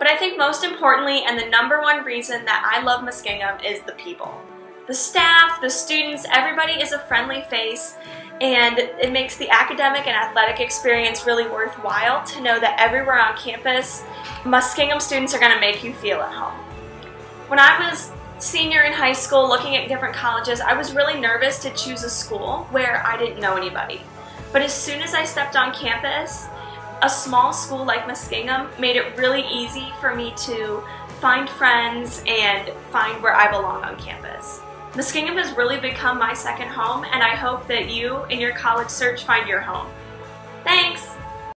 But I think most importantly, and the number one reason that I love Muskingum is the people. The staff, the students, everybody is a friendly face, and it makes the academic and athletic experience really worthwhile to know that everywhere on campus, Muskingum students are going to make you feel at home. When I was senior in high school looking at different colleges, I was really nervous to choose a school where I didn't know anybody. But as soon as I stepped on campus, a small school like Muskingum made it really easy for me to find friends and find where I belong on campus. Muskingum has really become my second home and I hope that you in your college search find your home. Thanks!